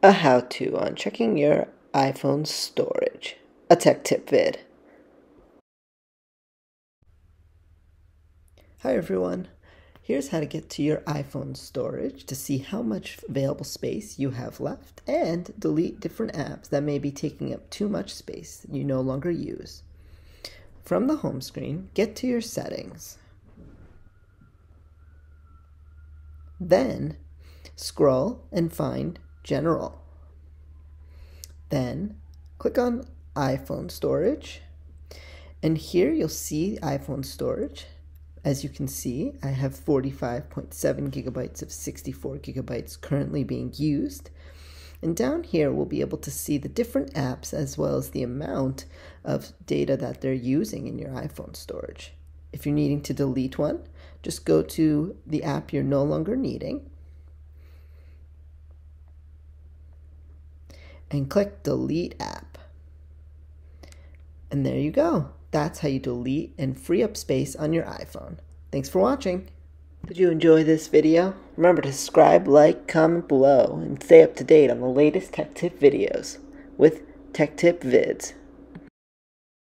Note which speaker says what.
Speaker 1: a how-to on checking your iPhone storage. A tech tip vid. Hi everyone. Here's how to get to your iPhone storage to see how much available space you have left and delete different apps that may be taking up too much space you no longer use. From the home screen, get to your settings. Then scroll and find General. Then click on iPhone storage. And here you'll see iPhone storage. As you can see, I have 45.7 gigabytes of 64 gigabytes currently being used. And down here, we'll be able to see the different apps as well as the amount of data that they're using in your iPhone storage. If you're needing to delete one, just go to the app you're no longer needing and click Delete App. And there you go. That's how you delete and free up space on your iPhone. Thanks for watching. Did you enjoy this video? Remember to subscribe, like, comment below, and stay up to date on the latest tech tip videos with Techtip Vidz.